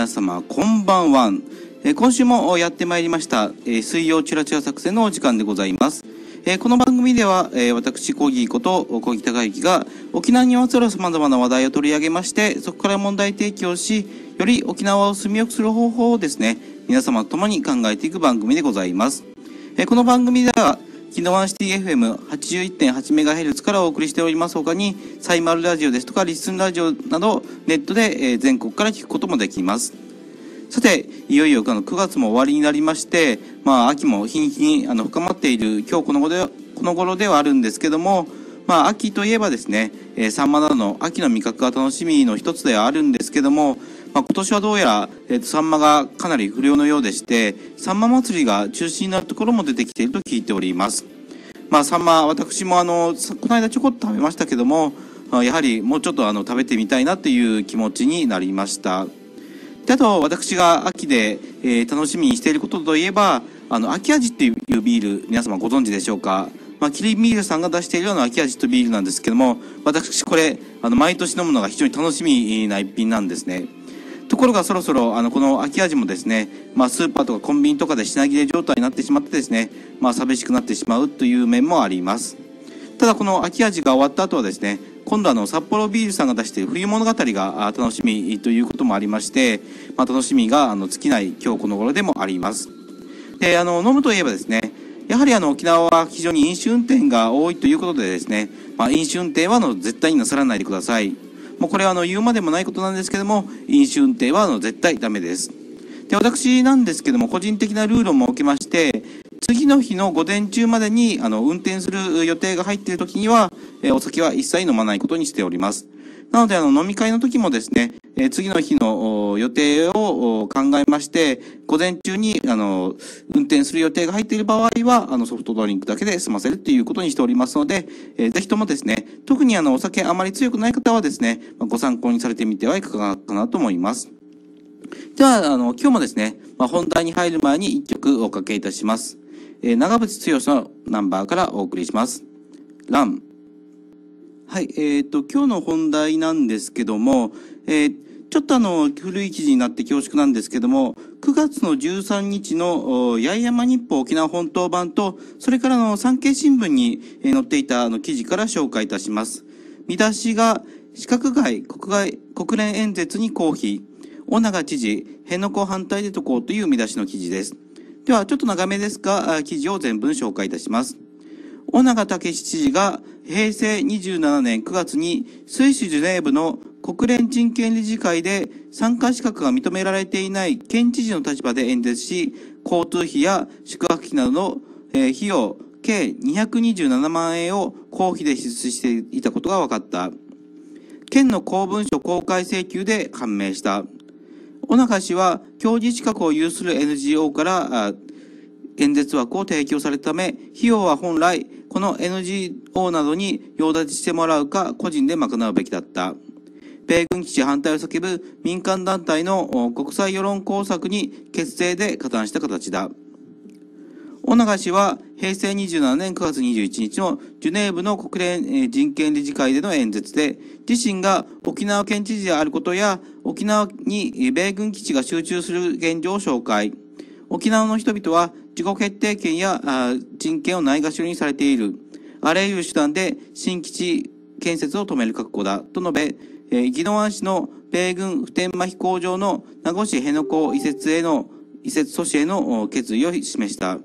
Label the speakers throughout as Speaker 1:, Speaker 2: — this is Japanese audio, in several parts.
Speaker 1: 皆様こんばんは、えー今週もやってまいりました、えー水曜チラチラ作戦のお時間でございます。えーこの番組では、え私、コーギーこと、コーギー高之が、沖縄にまつわる様々な話題を取り上げまして、そこから問題提起をし、より沖縄を住みよくする方法をですね、皆様と共に考えていく番組でございます。えこの番組では、キノワンシティ FM81.8MHz からお送りしております他に、サイマルラジオですとか、リッスンラジオなど、ネットで、え全国から聞くこともできます。さて、いよいよあの9月も終わりになりまして、まあ、秋も日に日にあの深まっている今日この頃でこの頃ではあるんですけども、まあ、秋といえばですね、えーサンマなどの秋の味覚が楽しみの一つではあるんですけども、まあ、今年はどうやら、えーとサンマがかなり不良のようでして、サンマ祭りが中止になるところも出てきていると聞いております。まあ、サンマ、私もあの、この間ちょこっと食べましたけども、やはりもうちょっとあの、食べてみたいなという気持ちになりました。であと、私が秋で、えー楽しみにしていることといえば、あの、秋味っていうビール、皆様ご存知でしょうか？まあ、キリンビールさんが出しているような秋味とビールなんですけども、私これ、あの、毎年飲むのが非常に楽しみな一品なんですね。ところがそろそろ、あの、この秋味もですね、まあ、スーパーとかコンビニとかで品切れ状態になってしまってですね、まあ、寂しくなってしまうという面もあります。ただこの秋味が終わった後はですね、今度あの札幌ビールさんが出している冬物語が楽しみということもありまして、まあ、楽しみがあの尽きない今日この頃でもあります。で、あの、飲むといえばですね、やはりあの沖縄は非常に飲酒運転が多いということでですね、まあ、飲酒運転はの絶対になさらないでください。もうこれはあの言うまでもないことなんですけども、飲酒運転はあの絶対ダメです。で、私なんですけども、個人的なルールを設けまして、次の日の午前中までに、あの、運転する予定が入っている時には、えーお酒は一切飲まないことにしております。なので、あの、飲み会の時もですね、えー次の日の予定を考えまして、午前中に、あの、運転する予定が入っている場合は、あの、ソフトドリンクだけで済ませるということにしておりますので、えーぜひともですね、特にあの、お酒あまり強くない方はですね、まご参考にされてみてはいかがかなと思います。では、あの、今日もですね、まあ、本題に入る前に一曲おかけいたします。えー長渕剛のナンバーからお送りします。ラン。はい、えっ、と、今日の本題なんですけども、えーちょっとあの、古い記事になって恐縮なんですけども、9月の13日の、八重山日報沖縄本島版と、それからの産経新聞に載っていたあの記事から紹介いたします。見出しが、資格外国外国連演説に公費、尾長知事、辺野古反対でとこうという見出しの記事です。では、ちょっと長めですが、記事を全文紹介いたします。尾長武知事が平成27年9月にスイス・ジュネーブの国連人権理事会で参加資格が認められていない県知事の立場で演説し、交通費や宿泊費などの、費用計227万円を公費で支出していたことが分かった。県の公文書公開請求で判明した。尾長氏は教授資格を有する NGO から演説枠を提供されたため、費用は本来、この NGO などに用立ちしてもらうか、個人で賄うべきだった。米軍基地反対を叫ぶ民間団体の国際世論工作に結成で加担した形だ。尾長氏は平成27年9月21日のジュネーブの国連人権理事会での演説で、自身が沖縄県知事であることや、沖縄に米軍基地が集中する現状を紹介。沖縄の人々は自己決定権や人権をないがしろにされている。あらゆる手段で新基地建設を止める覚悟だ。と述べ、えー、宜野湾市の米軍普天間飛行場の名護市辺野古移設への、移設阻止への決意を示した。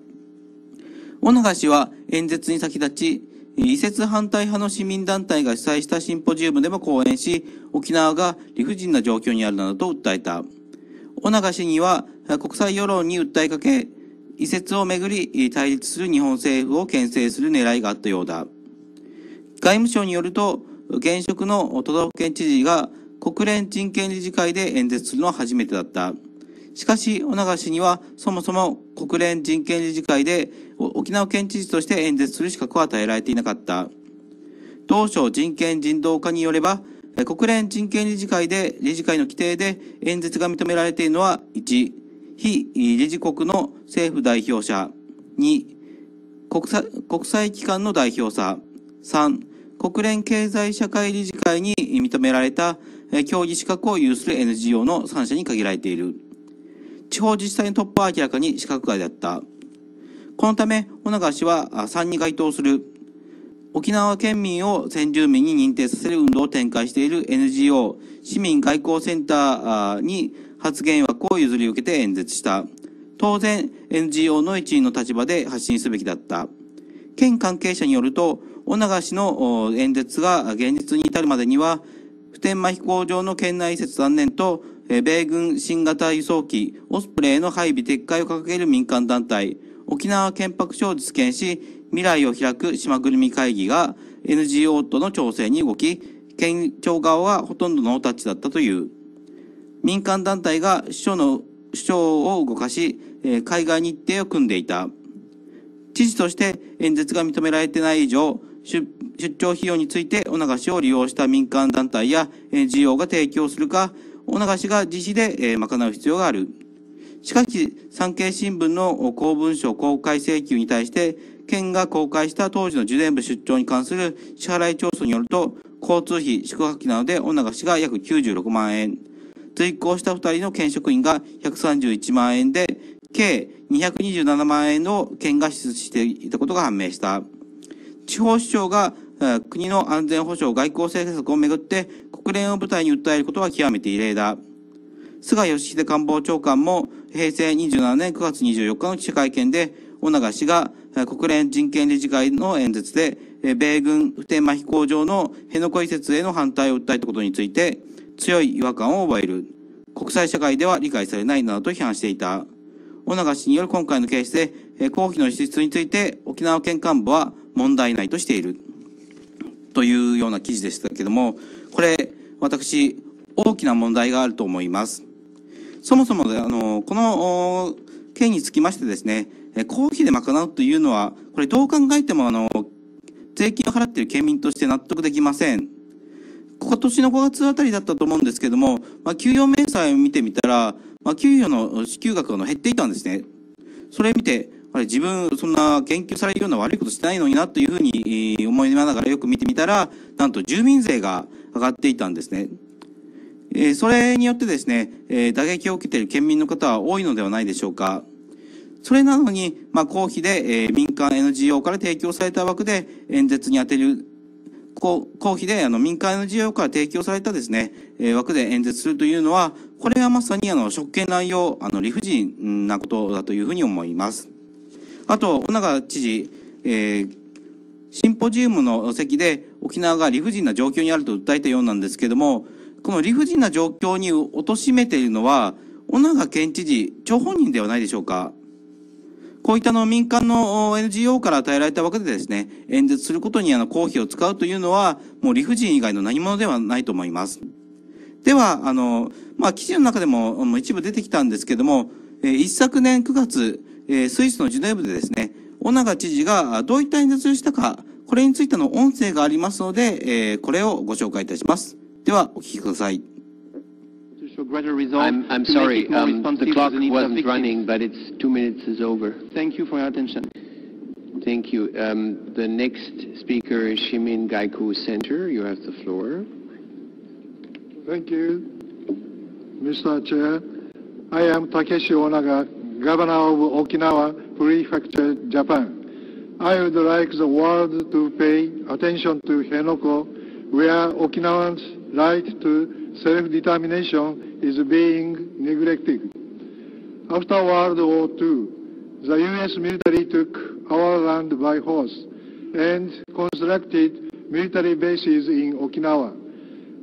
Speaker 1: 尾長氏は演説に先立ち、移設反対派の市民団体が主催したシンポジウムでも講演し、沖縄が理不尽な状況にあるなどと訴えた。尾長氏には国際世論に訴えかけ、移設をめぐり対立する日本政府を牽制する狙いがあったようだ。外務省によると、現職の都道府県知事が国連人権理事会で演説するのは初めてだった。しかし、尾長氏にはそもそも国連人権理事会で沖縄県知事として演説する資格は与えられていなかった。当初人権人道課によれば、国連人権理事会で理事会の規定で演説が認められているのは1、非理事国の政府代表者、2、国際国際機関の代表者、3、国連経済社会理事会に認められた競技資格を有する NGO の3社に限られている。地方自治体のトップは明らかに資格外だった。このため、小長氏は3に該当する沖縄県民を先住民に認定させる運動を展開している NGO 市民外交センターに発言枠を譲り受けて演説した。当然、NGO の一員の立場で発信すべきだった。県関係者によると、小長氏の演説が現実に至るまでには、普天間飛行場の県内移設断念と、米軍新型輸送機オスプレイの配備撤回を掲げる民間団体、沖縄憲白書を実現し、未来を開く島ぐるみ会議が NGO との調整に動き、県庁側はほとんどノータッチだったという。民間団体が首相の、首相を動かし、海外日程を組んでいた。知事として演説が認められてない以上、出張費用についてお流しを利用した民間団体や NGO が提供するか、お流しが自費で賄う必要がある。しかし、産経新聞の公文書公開請求に対して、県が公開した当時の受電部出張に関する支払い調査によると、交通費、宿泊費などで女流しが約96万円。随行した2人の県職員が131万円で、計227万円を県が支出していたことが判明した。地方首長が国の安全保障外交政策をめぐって国連を舞台に訴えることは極めて異例だ。菅義偉官房長官も平成27年9月24日の記者会見で、小長氏が国連人権理事会の演説で、米軍普天間飛行場の辺野古移設への反対を訴えたことについて、強い違和感を覚える。国際社会では理解されないなどと批判していた。小長氏による今回のケースで、公費の支出について沖縄県幹部は問題ないとしている。というような記事でしたけども、これ、私、大きな問題があると思います。そもそもで、あの、この件につきましてですね、公費で賄うというのは、これどう考えてもあの、税金を払っている県民として納得できません。今年の5月あたりだったと思うんですけども、まあ、給与明細を見てみたら、まあ、給与の支給額が減っていたんですね。それ見て、あれ自分そんな研究されるような悪いことしてないのになというふうに思いながらよく見てみたら、なんと住民税が上がっていたんですね。えそれによってですね、え打撃を受けている県民の方は多いのではないでしょうか。それなのに、まあ、公費で、え民間 NGO から提供された枠で演説に充てる、公費であの民間 NGO から提供されたですね、え枠で演説するというのは、これはまさにあの、職権乱用、あの、理不尽なことだというふうに思います。あと、小長知事、えー、シンポジウムの席で沖縄が理不尽な状況にあると訴えたようなんですけども、この理不尽な状況に貶めているのは、小長県知事、張本人ではないでしょうか。こういったの民間の NGO から与えられたわけでですね、演説することにあの公費を使うというのは、もう理不尽以外の何者ではないと思います。では、あの、まあ、記事の中でも一部出てきたんですけども、え一昨年9月、えスイスのジュネーブでですね、小長知事がどういった演説をしたか、これについての音声がありますので、えこれをご紹介いたします。では、お聞きください。
Speaker 2: I'm, I'm sorry, um, the clock wasn't running, but it's two minutes is over.
Speaker 3: Thank you for your attention.
Speaker 2: Thank you. Um, the next speaker is Shimin Gaiku Center. You have the floor.
Speaker 4: Thank you, Mr. Chair. I am Takeshi Onaga, Governor of Okinawa Prefecture, Japan. I would like the world to pay attention to Henoko, where Okinawans right to self-determination is being neglected. After World War II, the U.S. military took our land by force and constructed military bases in Okinawa.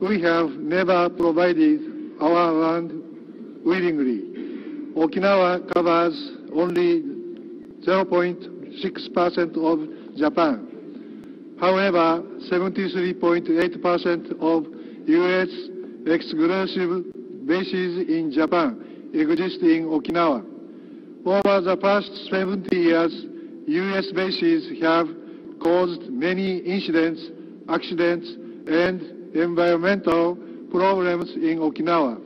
Speaker 4: We have never provided our land willingly. Okinawa covers only 0.6% of Japan. However, 73.8% of U.S. exclusive bases in Japan exist in Okinawa. Over the past 70 years, U.S. bases have caused many incidents, accidents, and environmental problems in Okinawa.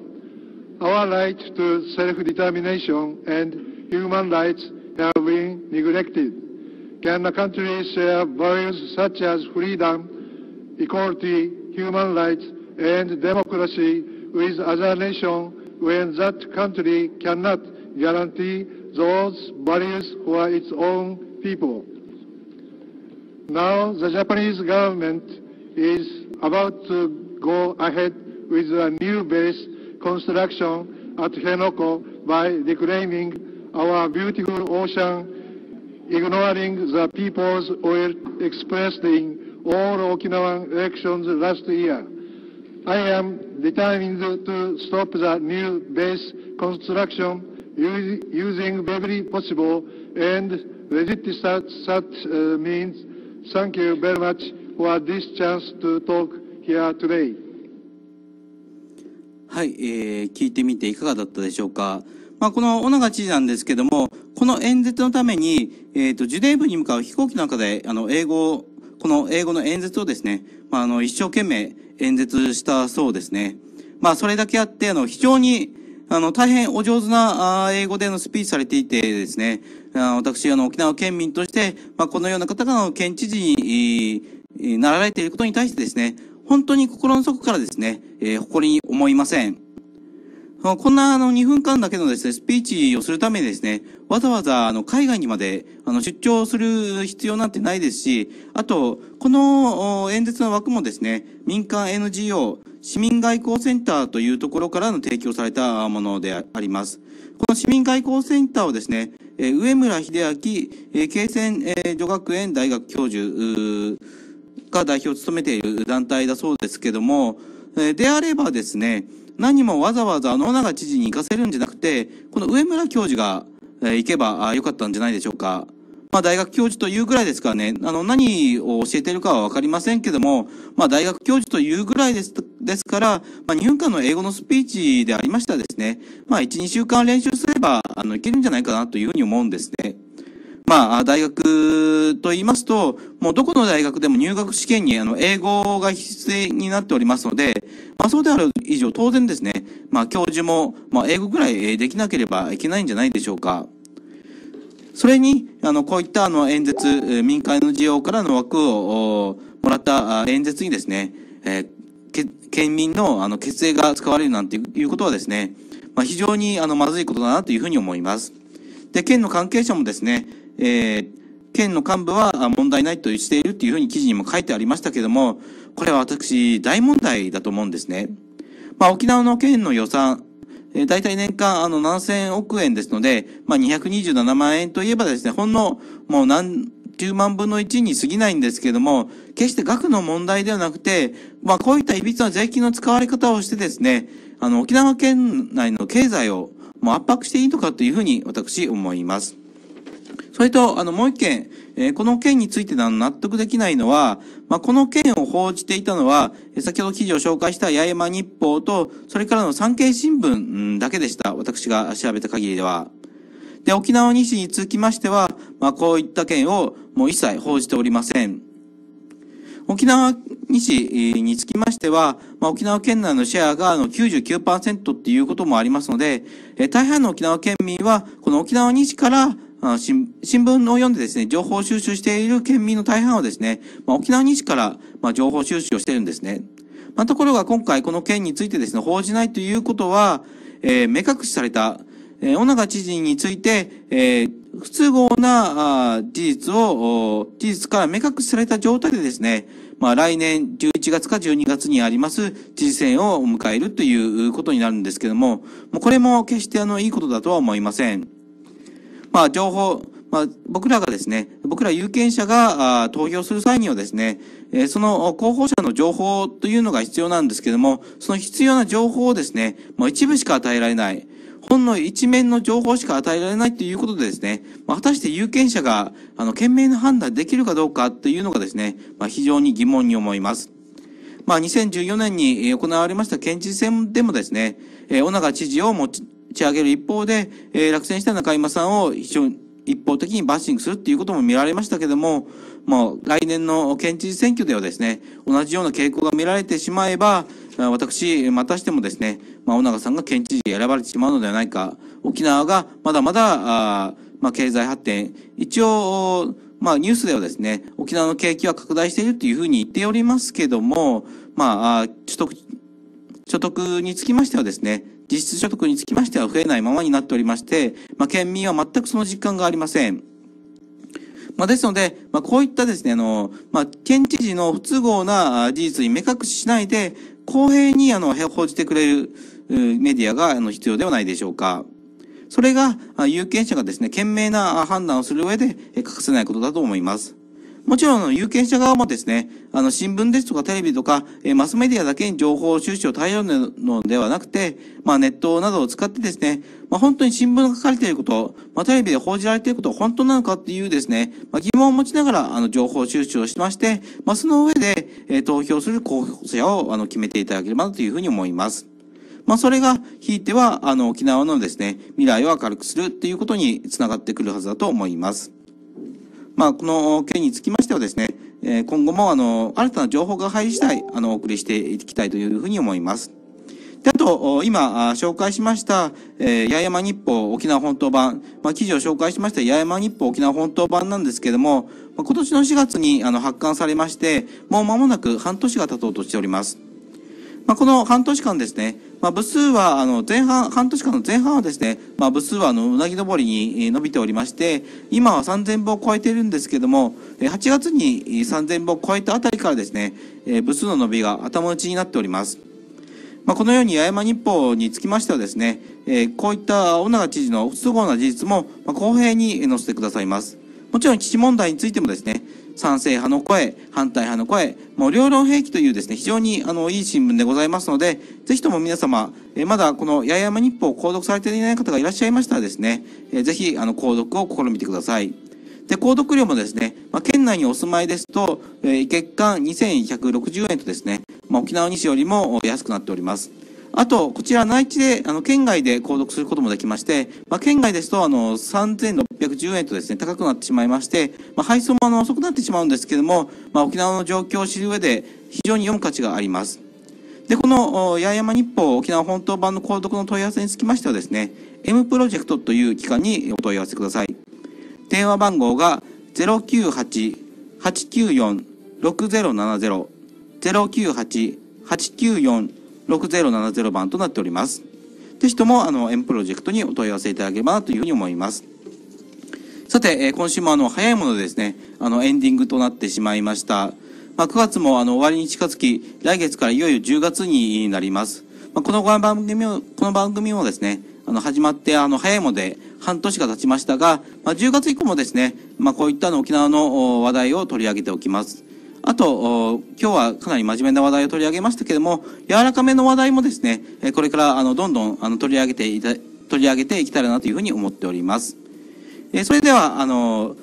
Speaker 4: Our right to self-determination and human rights have been neglected. Can a country share values such as freedom, equality, human rights, and democracy with other nations when that country cannot guarantee those values for its own people. Now the Japanese government is about to go ahead with a new base construction at Henoko by reclaiming our beautiful ocean, ignoring the people's will expressed in all Okinawan elections last year. I am determined to stop the new base construction u- using every possible and legit such, such uh, means. Thank you very much for this chance to talk here today.
Speaker 1: はい、えー聞いてみていかがだったでしょうか。まあ、この小長知事なんですけども、この演説のために、えっ、と、ジュネーブに向かう飛行機の中で、あの、英語、この英語の演説をですね、まあ、あの、一生懸命演説したそうですね。まあ、それだけあって、あの、非常に、あの、大変お上手な、英語でのスピーチされていてですね、あの私、あの、沖縄県民として、まあ、このような方が、の、県知事に、なられていることに対してですね、本当に心の底からですね、えー誇りに思いません。こんなあの2分間だけのですね、スピーチをするためにですね、わざわざあの海外にまであの出張する必要なんてないですし、あと、この演説の枠もですね、民間 NGO 市民外交センターというところからの提供されたものであります。この市民外交センターをですね、上村秀明、慶泉、女学園大学教授が代表を務めている団体だそうですけども、であればですね、何もわざわざ野永知事に行かせるんじゃなくて、この上村教授が、行けばよかったんじゃないでしょうか。まあ大学教授というぐらいですからね、あの何を教えてるかはわかりませんけども、まあ大学教授というぐらいです、ですから、まあ2分間の英語のスピーチでありましたですね、まあ1、2週間練習すれば、あのいけるんじゃないかなというふうに思うんですね。まあ、大学と言いますと、もうどこの大学でも入学試験にあの英語が必須になっておりますので、まあそうである以上当然ですね、まあ教授も、まあ英語ぐらいできなければいけないんじゃないでしょうか。それに、あの、こういったあの演説、民間の需要からの枠をもらった演説にですね、えー県民のあの血税が使われるなんていうことはですね、まあ非常にあのまずいことだなというふうに思います。で、県の関係者もですね、えー県の幹部は問題ないとしているっていうふうに記事にも書いてありましたけども、これは私大問題だと思うんですね。まあ沖縄の県の予算、えー、大体年間あの7000億円ですので、まあ227万円といえばですね、ほんのもう何10万分の1に過ぎないんですけども、決して額の問題ではなくて、まあこういったいびつな税金の使われ方をしてですね、あの沖縄県内の経済をもう圧迫していいのかというふうに私思います。それと、あの、もう一件、えーこの件についての納得できないのは、まあ、この件を報じていたのは、先ほど記事を紹介した八重山日報と、それからの産経新聞だけでした。私が調べた限りでは。で、沖縄西につきましては、まあ、こういった件をもう一切報じておりません。沖縄西につきましては、まあ、沖縄県内のシェアがあの99%っていうこともありますので、え大半の沖縄県民は、この沖縄西から、新聞を読んでですね、情報収集している県民の大半はですね、まあ、沖縄西から、まあ、情報収集をしているんですね。まあ、ところが今回この件についてですね、報じないということは、えー目隠しされた、えー、小長知事について、えー不都合な事実を、事実から目隠しされた状態でですね、まあ来年11月か12月にあります知事選を迎えるということになるんですけども、もうこれも決してあのいいことだとは思いません。まあ、情報、まあ、僕らがですね、僕ら有権者が投票する際にはですね、えその候補者の情報というのが必要なんですけども、その必要な情報をですね、もう一部しか与えられない。ほんの一面の情報しか与えられないということでですね、まあ、果たして有権者が、あの、賢明な判断できるかどうかというのがですね、まあ、非常に疑問に思います。まあ、2014年に行われました県知事選でもですね、えー小長知事を持ち上げる。一方で、えー落選した中山さんを非常に一方的にバッシングするっていうことも見られましたけども、もう来年の県知事選挙ではですね、同じような傾向が見られてしまえば、私、またしてもですね、まあ、小長さんが県知事選ばれてしまうのではないか、沖縄がまだまだ、あまあ、経済発展、一応、まあ、ニュースではですね、沖縄の景気は拡大しているというふうに言っておりますけども、まあ、あー取得所得につきましてはですね、実質所得につきましては増えないままになっておりまして、まあ、県民は全くその実感がありません。まあ、ですので、まあ、こういったですね、あの、まあ、県知事の不都合な事実に目隠ししないで、公平にあの、報じてくれるメディアがあの必要ではないでしょうか。それが、有権者がですね、賢明な判断をする上で欠かせないことだと思います。もちろん、あの有権者側もですね、あの、新聞ですとかテレビとか、えマスメディアだけに情報収集を頼るのではなくて、まあ、ネットなどを使ってですね、まあ、本当に新聞が書かれていること、まあ、テレビで報じられていることは本当なのかっていうですね、まあ、疑問を持ちながら、あの、情報収集をしまして、まあ、その上で、えー、投票する候補者を、あの、決めていただければなというふうに思います。まあ、それが、ひいては、あの、沖縄のですね、未来を明るくするっていうことにつながってくるはずだと思います。まあ、この件につきましてはですね、え今後もあの、新たな情報が入り次第、あの、お送りしていきたいというふうに思います。で、あと、今、紹介しました、え、八重山日報沖縄本島版、まあ、記事を紹介しました八重山日報沖縄本島版なんですけども、ま、今年の4月にあの発刊されまして、もう間もなく半年が経とうとしております。まあ、この半年間ですね、まあ、部数は、あの、前半、半年間の前半はですね、まあ、部数は、あの、うなぎ登りに伸びておりまして、今は3000部を超えているんですけども、8月に3000部を超えたあたりからですね、部数の伸びが頭打ちになっております。まあ、このように八重山日報につきましてはですね、こういった尾長知事の不都合な事実も、公平に載せてくださいます。もちろん基地問題についてもですね、賛成派の声、反対派の声、もう両論兵器というですね、非常にあの、いい新聞でございますので、ぜひとも皆様、えまだこの八重山日報を購読されていない方がいらっしゃいましたらですね、えぜひ、あの、購読を試みてください。で、購読料もですね、まあ、県内にお住まいですと、えー、月間2160円とですね、まあ、沖縄西よりも安くなっております。あと、こちら内地で、あの、県外で購読することもできまして、まあ、県外ですと、あの、3610円とですね、高くなってしまいまして、まあ、配送もあの、遅くなってしまうんですけども、まあ、沖縄の状況を知る上で、非常に読む価値があります。で、この、八重山日報沖縄本島版の購読の問い合わせにつきましてはですね、M プロジェクトという機関にお問い合わせください。電話番号が098-894-6070、098-894-6070 6070番となっております。ぜひとも、あの、M プロジェクトにお問い合わせいただければなというふうに思います。さて、え今週もあの、早いものでですね、あの、エンディングとなってしまいました。まあ、9月もあの、終わりに近づき、来月からいよいよ10月になります。まあ、この番組を、この番組もですね、あの、始まって、あの、早いもので半年が経ちましたが、まあ、10月以降もですね、まあ、こういったの沖縄の話題を取り上げておきます。あと、今日はかなり真面目な話題を取り上げましたけども、柔らかめの話題もですね、これからあのどんどんあの取り上げていた、取り上げていきたらなというふうに思っております。えそれでは、あの、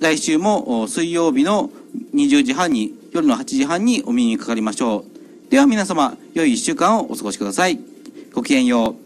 Speaker 1: 来週も水曜日の20時半に、夜の8時半にお耳にかかりましょう。では皆様、良い一週間をお過ごしください。ごきげんよう。